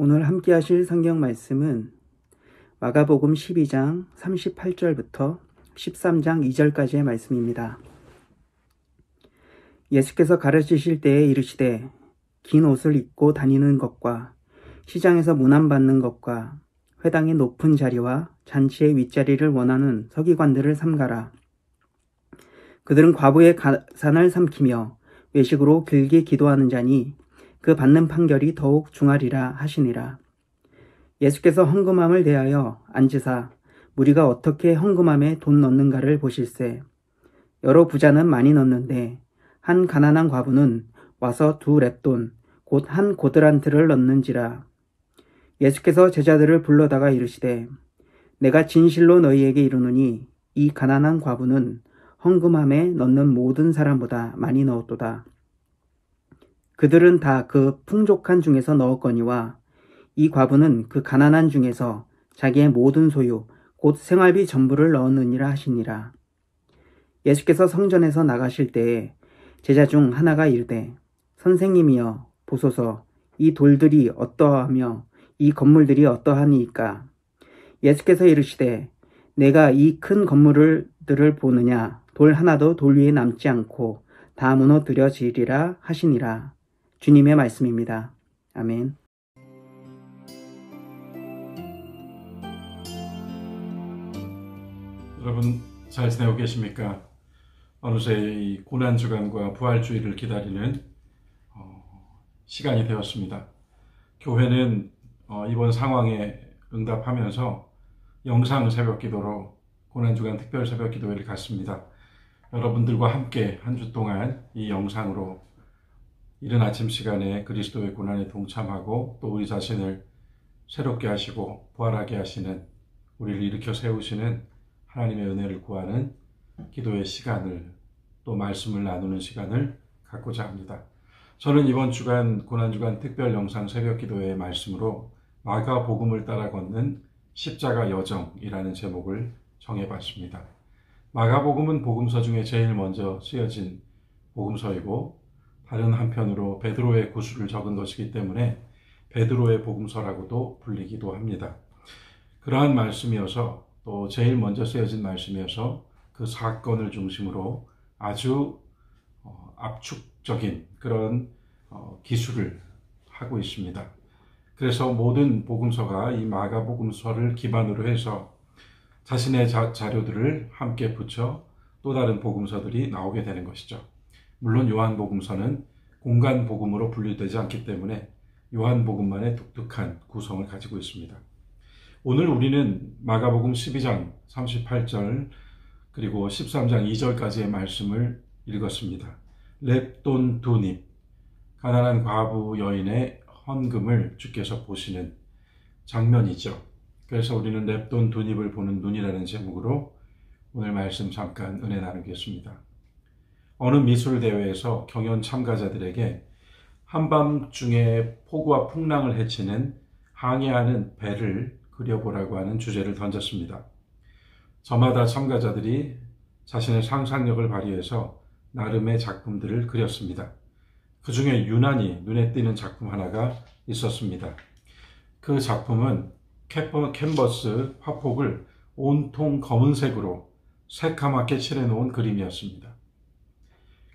오늘 함께 하실 성경 말씀은 마가복음 12장 38절부터 13장 2절까지의 말씀입니다. 예수께서 가르치실 때에 이르시되 긴 옷을 입고 다니는 것과 시장에서 문안받는 것과 회당의 높은 자리와 잔치의 윗자리를 원하는 서기관들을 삼가라. 그들은 과부의 가산을 삼키며 외식으로 길게 기도하는 자니 그 받는 판결이 더욱 중하리라 하시니라. 예수께서 헌금함을 대하여 앉으사 무리가 어떻게 헌금함에 돈 넣는가를 보실세. 여러 부자는 많이 넣는데 한 가난한 과부는 와서 두 랩돈 곧 한 고드란트를 넣는지라. 예수께서 제자들을 불러다가 이르시되 내가 진실로 너희에게 이르노니 이 가난한 과부는 헌금함에 넣는 모든 사람보다 많이 넣었도다. 그들은 다 그 풍족한 중에서 넣었거니와 이 과부는 그 가난한 중에서 자기의 모든 소유 곧 생활비 전부를 넣었느니라 하시니라. 예수께서 성전에서 나가실 때에 제자 중 하나가 이르되 선생님이여 보소서. 이 돌들이 어떠하며 이 건물들이 어떠하니까? 예수께서 이르시되 내가 이 큰 건물들을 보느냐? 돌 하나도 돌 위에 남지 않고 다 무너뜨려지리라 하시니라 주님의 말씀입니다. 아멘. 여러분 잘 지내고 계십니까? 어느새 이 고난 주간과 부활 주일을 기다리는 어, 시간이 되었습니다. 교회는 어, 이번 상황에 응답하면서 영상 새벽 기도로 고난 주간 특별 새벽 기도회를 갖습니다. 여러분들과 함께 한 주 동안 이 영상으로 이른 아침 시간에 그리스도의 고난에 동참하고 또 우리 자신을 새롭게 하시고 부활하게 하시는 우리를 일으켜 세우시는 하나님의 은혜를 구하는 기도의 시간을 또 말씀을 나누는 시간을 갖고자 합니다. 저는 이번 주간 고난주간 특별 영상 새벽 기도의 말씀으로 마가 복음을 따라 걷는 십자가 여정이라는 제목을 정해봤습니다. 마가 복음은 복음서 중에 제일 먼저 쓰여진 복음서이고 다른 한편으로 베드로의 구술을 적은 것이기 때문에 베드로의 복음서라고도 불리기도 합니다. 그러한 말씀이어서 또 제일 먼저 쓰여진 말씀이어서 그 사건을 중심으로 아주 어, 압축적인 그런 어, 기술을 하고 있습니다. 그래서 모든 복음서가 이 마가 복음서를 기반으로 해서 자신의 자, 자료들을 함께 붙여 또 다른 복음서들이 나오게 되는 것이죠. 물론 요한복음서는 공간 복음으로 분류되지 않기 때문에 요한복음만의 독특한 구성을 가지고 있습니다. 오늘 우리는 마가복음 12장 38절 그리고 13장 2절까지의 말씀을 읽었습니다. 랩돈 두닙 가난한 과부 여인의 헌금을 주께서 보시는 장면이죠. 그래서 우리는 랩돈 두닙을 보는 눈이라는 제목으로 오늘 말씀 잠깐 은혜 나누겠습니다. 어느 미술 대회에서 경연 참가자들에게 한밤중에 폭우와 풍랑을 헤치는 항해하는 배를 그려보라고 하는 주제를 던졌습니다. 저마다 참가자들이 자신의 상상력을 발휘해서 나름의 작품들을 그렸습니다. 그 중에 유난히 눈에 띄는 작품 하나가 있었습니다. 그 작품은 캔버스 화폭을 온통 검은색으로 새카맣게 칠해놓은 그림이었습니다.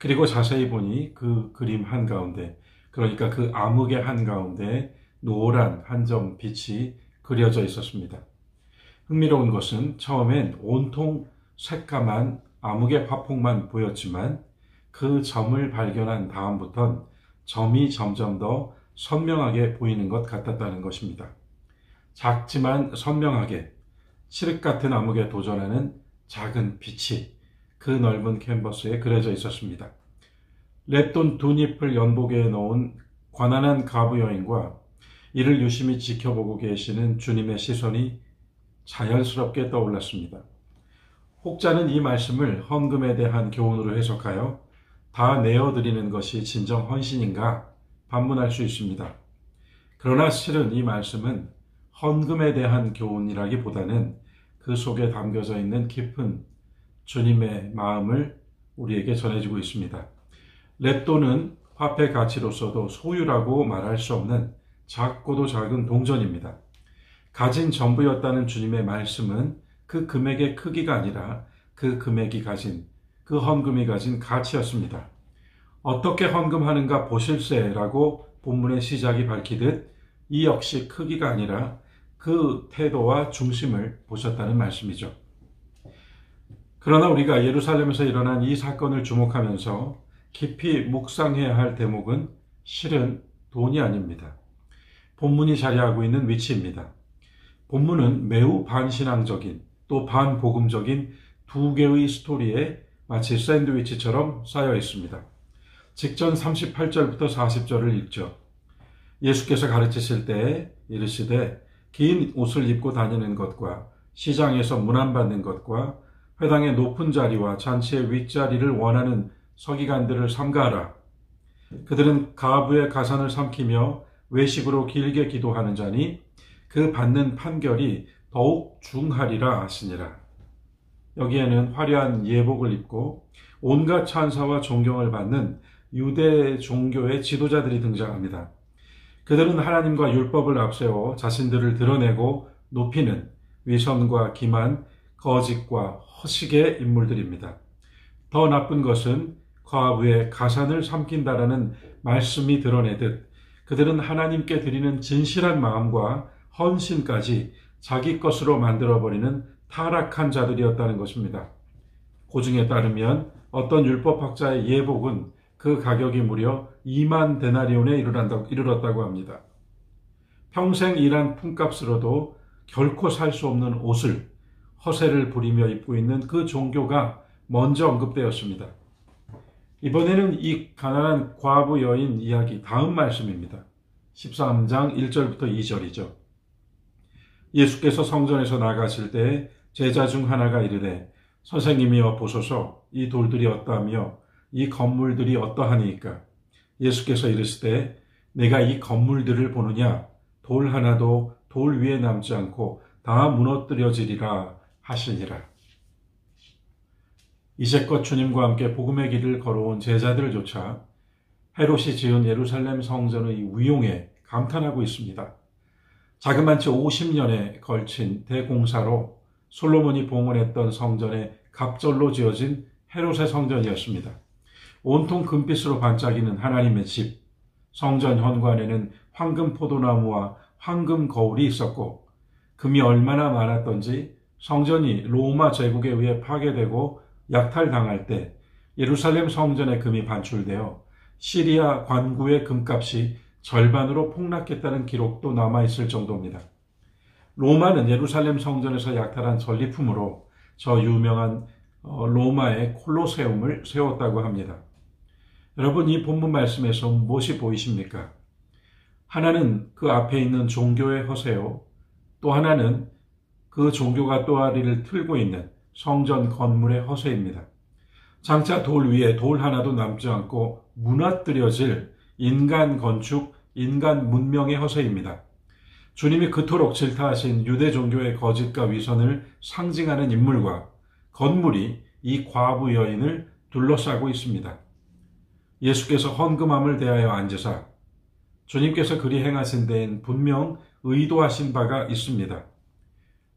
그리고 자세히 보니 그 그림 한가운데, 그러니까 그 암흑의 한가운데 노란 한 점 빛이 그려져 있었습니다. 흥미로운 것은 처음엔 온통 새까만 암흑의 화폭만 보였지만 그 점을 발견한 다음부턴 점이 점점 더 선명하게 보이는 것 같았다는 것입니다. 작지만 선명하게 칠흑 같은 암흑에 도전하는 작은 빛이 그 넓은 캔버스에 그려져 있었습니다. 랩돈 두 잎을 연복에 넣은 관한한 가부 여인과 이를 유심히 지켜보고 계시는 주님의 시선이 자연스럽게 떠올랐습니다. 혹자는 이 말씀을 헌금에 대한 교훈으로 해석하여 다 내어드리는 것이 진정 헌신인가 반문할 수 있습니다. 그러나 실은 이 말씀은 헌금에 대한 교훈이라기보다는 그 속에 담겨져 있는 깊은 주님의 마음을 우리에게 전해주고 있습니다. 랩돈은 화폐 가치로서도 소유라고 말할 수 없는 작고도 작은 동전입니다. 가진 전부였다는 주님의 말씀은 그 금액의 크기가 아니라 그 금액이 가진, 그 헌금이 가진 가치였습니다. 어떻게 헌금하는가 보실세라고 본문의 시작이 밝히듯 이 역시 크기가 아니라 그 태도와 중심을 보셨다는 말씀이죠. 그러나 우리가 예루살렘에서 일어난 이 사건을 주목하면서 깊이 묵상해야 할 대목은 실은 돈이 아닙니다. 본문이 자리하고 있는 위치입니다. 본문은 매우 반신앙적인 또 반복음적인 두 개의 스토리에 마치 샌드위치처럼 쌓여 있습니다. 직전 38절부터 40절을 읽죠. 예수께서 가르치실 때 이르시되 긴 옷을 입고 다니는 것과 시장에서 문안받는 것과 회당의 높은 자리와 잔치의 윗자리를 원하는 서기관들을 삼가하라. 그들은 가부의 가산을 삼키며 외식으로 길게 기도하는 자니 그 받는 판결이 더욱 중하리라 하시니라. 여기에는 화려한 예복을 입고 온갖 찬사와 존경을 받는 유대 종교의 지도자들이 등장합니다. 그들은 하나님과 율법을 앞세워 자신들을 드러내고 높이는 위선과 기만, 거짓과 허식의 인물들입니다. 더 나쁜 것은 과부의 가산을 삼킨다라는 말씀이 드러내듯 그들은 하나님께 드리는 진실한 마음과 헌신까지 자기 것으로 만들어버리는 타락한 자들이었다는 것입니다. 고증에 따르면 어떤 율법학자의 예복은 그 가격이 무려 2만 데나리온에 이르렀다고 합니다. 평생 일한 품값으로도 결코 살 수 없는 옷을 허세를 부리며 입고 있는 그 종교가 먼저 언급되었습니다. 이번에는 이 가난한 과부 여인 이야기 다음 말씀입니다. 13장 1절부터 2절이죠. 예수께서 성전에서 나가실 때 제자 중 하나가 이르되 선생님이여 보소서 이 돌들이 어떠하며 이 건물들이 어떠하니까 예수께서 이르시되 내가 이 건물들을 보느냐 돌 하나도 돌 위에 남지 않고 다 무너뜨려지리라 하시니라. 이제껏 주님과 함께 복음의 길을 걸어온 제자들조차 헤롯이 지은 예루살렘 성전의 위용에 감탄하고 있습니다. 자그만치 50년에 걸친 대공사로 솔로몬이 봉헌했던 성전에 갑절로 지어진 헤롯의 성전이었습니다. 온통 금빛으로 반짝이는 하나님의 집, 성전 현관에는 황금 포도나무와 황금 거울이 있었고, 금이 얼마나 많았던지 성전이 로마 제국에 의해 파괴되고 약탈당할 때 예루살렘 성전의 금이 반출되어 시리아 관구의 금값이 절반으로 폭락했다는 기록도 남아있을 정도입니다. 로마는 예루살렘 성전에서 약탈한 전리품으로 저 유명한 어, 로마의 콜로세움을 세웠다고 합니다. 여러분 이 본문 말씀에서 무엇이 보이십니까? 하나는 그 앞에 있는 종교의 허세요. 또 하나는 그 종교가 또아리를 틀고 있는 성전 건물의 허세입니다. 장차 돌 위에 돌 하나도 남지 않고 무너뜨려질 인간 건축, 인간 문명의 허세입니다. 주님이 그토록 질타하신 유대 종교의 거짓과 위선을 상징하는 인물과 건물이 이 과부 여인을 둘러싸고 있습니다. 예수께서 헌금함을 대하여 앉으사 주님께서 그리 행하신 데엔 분명 의도하신 바가 있습니다.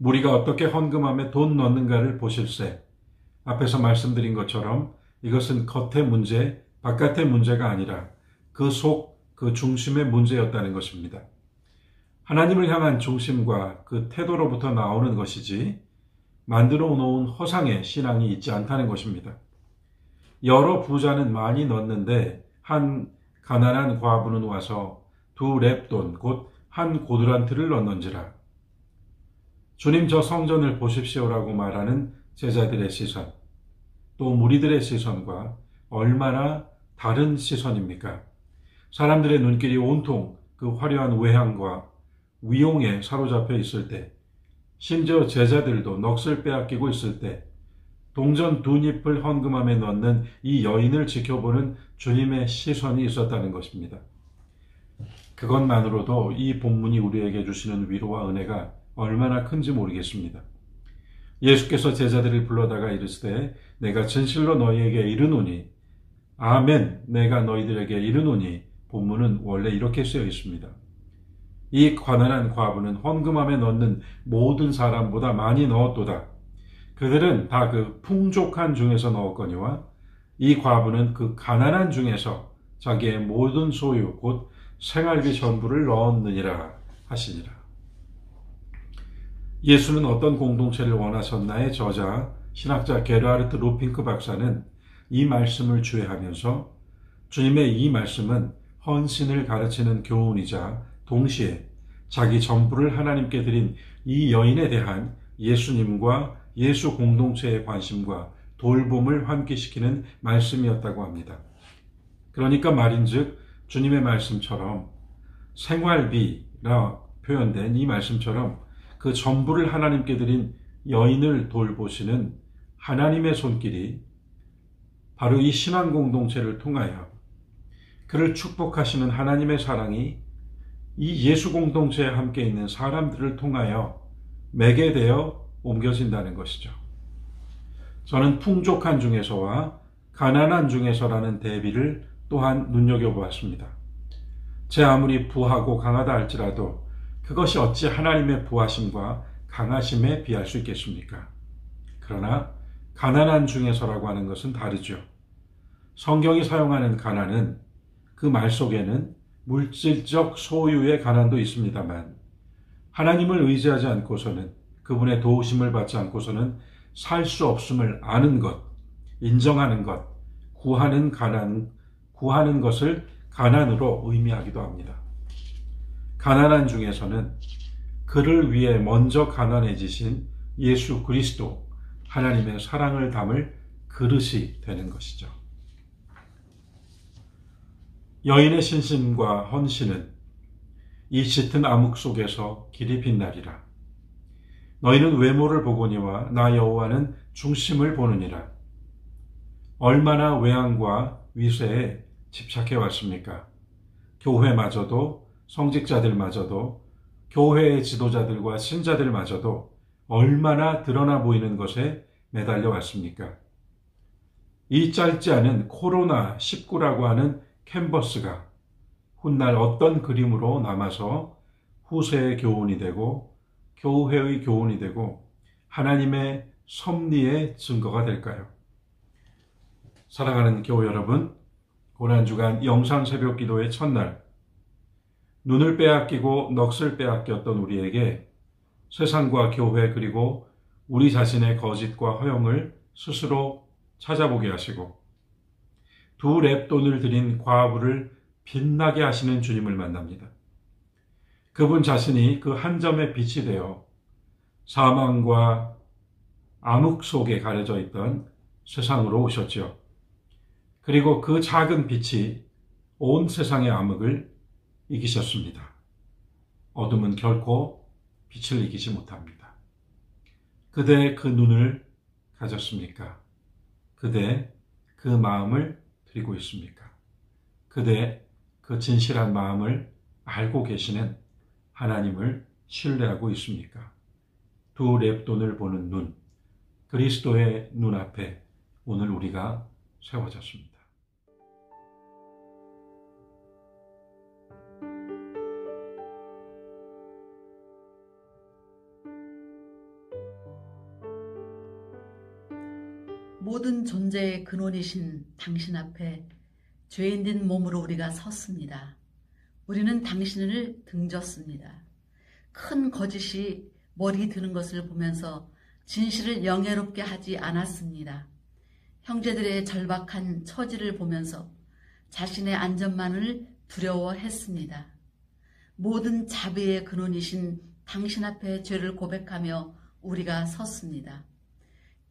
무리가 어떻게 헌금함에 돈 넣는가를 보실세. 앞에서 말씀드린 것처럼 이것은 겉의 문제, 바깥의 문제가 아니라 그 속, 그 중심의 문제였다는 것입니다. 하나님을 향한 중심과 그 태도로부터 나오는 것이지 만들어 놓은 허상의 신앙이 있지 않다는 것입니다. 여러 부자는 많이 넣었는데 한 가난한 과부는 와서 두 랩돈 곧 한 고드란트를 넣는지라. 주님 저 성전을 보십시오라고 말하는 제자들의 시선, 또 무리들의 시선과 얼마나 다른 시선입니까? 사람들의 눈길이 온통 그 화려한 외향과 위용에 사로잡혀 있을 때, 심지어 제자들도 넋을 빼앗기고 있을 때, 동전 두 잎을 헌금함에 넣는 이 여인을 지켜보는 주님의 시선이 있었다는 것입니다. 그것만으로도 이 본문이 우리에게 주시는 위로와 은혜가 얼마나 큰지 모르겠습니다. 예수께서 제자들을 불러다가 이르시되 내가 진실로 너희에게 이르노니 아멘 내가 너희들에게 이르노니 본문은 원래 이렇게 쓰여 있습니다. 이 가난한 과부는 헌금함에 넣는 모든 사람보다 많이 넣었도다. 그들은 다 그 풍족한 중에서 넣었거니와 이 과부는 그 가난한 중에서 자기의 모든 소유 곧 생활비 전부를 넣었느니라 하시니라. 예수는 어떤 공동체를 원하셨나의 저자 신학자 게르하르트 로핑크 박사는 이 말씀을 주해하면서 주님의 이 말씀은 헌신을 가르치는 교훈이자 동시에 자기 전부를 하나님께 드린 이 여인에 대한 예수님과 예수 공동체의 관심과 돌봄을 환기시키는 말씀이었다고 합니다. 그러니까 말인즉 주님의 말씀처럼 생활비라 표현된 이 말씀처럼 그 전부를 하나님께 드린 여인을 돌보시는 하나님의 손길이 바로 이 신앙 공동체를 통하여 그를 축복하시는 하나님의 사랑이 이 예수 공동체에 함께 있는 사람들을 통하여 매개되어 옮겨진다는 것이죠. 저는 풍족한 중에서와 가난한 중에서라는 대비를 또한 눈여겨보았습니다. 제 아무리 부하고 강하다 할지라도 그것이 어찌 하나님의 부하심과 강하심에 비할 수 있겠습니까? 그러나 가난한 중에서라고 하는 것은 다르죠. 성경이 사용하는 가난은 그 말 속에는 물질적 소유의 가난도 있습니다만 하나님을 의지하지 않고서는 그분의 도우심을 받지 않고서는 살 수 없음을 아는 것, 인정하는 것, 구하는 가난, 구하는 것을 가난으로 의미하기도 합니다. 가난한 중에서는 그를 위해 먼저 가난해지신 예수 그리스도, 하나님의 사랑을 담을 그릇이 되는 것이죠. 여인의 신심과 헌신은 이 짙은 암흑 속에서 길이 빛나리라. 너희는 외모를 보거니와 나 여호와는 중심을 보느니라. 얼마나 외양과 위세에 집착해 왔습니까? 교회마저도 성직자들마저도 교회의 지도자들과 신자들마저도 얼마나 드러나 보이는 것에 매달려 왔습니까? 이 짧지 않은 코로나19라고 하는 캔버스가 훗날 어떤 그림으로 남아서 후세의 교훈이 되고 교회의 교훈이 되고 하나님의 섭리의 증거가 될까요? 사랑하는 교회 여러분, 고난주간 영상 새벽 기도의 첫날, 눈을 빼앗기고 넋을 빼앗겼던 우리에게 세상과 교회 그리고 우리 자신의 거짓과 허영을 스스로 찾아보게 하시고 두 랩돈을 들인 과부를 빛나게 하시는 주님을 만납니다. 그분 자신이 그 한 점의 빛이 되어 사망과 암흑 속에 가려져 있던 세상으로 오셨죠. 그리고 그 작은 빛이 온 세상의 암흑을 이기셨습니다. 어둠은 결코 빛을 이기지 못합니다. 그대 그 눈을 가졌습니까? 그대 그 마음을 드리고 있습니까? 그대 그 진실한 마음을 알고 계시는 하나님을 신뢰하고 있습니까? 두 랩돈을 보는 눈, 그리스도의 눈앞에 오늘 우리가 세워졌습니다. 모든 존재의 근원이신 당신 앞에 죄인된 몸으로 우리가 섰습니다. 우리는 당신을 등졌습니다. 큰 거짓이 머리 드는 것을 보면서 진실을 영예롭게 하지 않았습니다. 형제들의 절박한 처지를 보면서 자신의 안전만을 두려워했습니다. 모든 자비의 근원이신 당신 앞에 죄를 고백하며 우리가 섰습니다.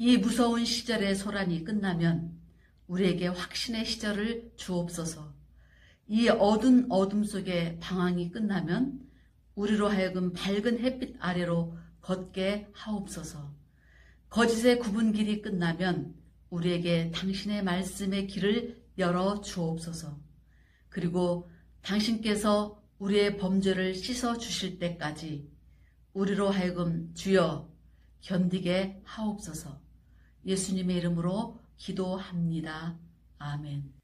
이 무서운 시절의 소란이 끝나면 우리에게 확신의 시절을 주옵소서. 이 어두운 어둠 속의 방황이 끝나면 우리로 하여금 밝은 햇빛 아래로 걷게 하옵소서. 거짓의 구분 길이 끝나면 우리에게 당신의 말씀의 길을 열어 주옵소서. 그리고 당신께서 우리의 범죄를 씻어 주실 때까지 우리로 하여금 주여 견디게 하옵소서. 예수님의 이름으로 기도합니다. 아멘.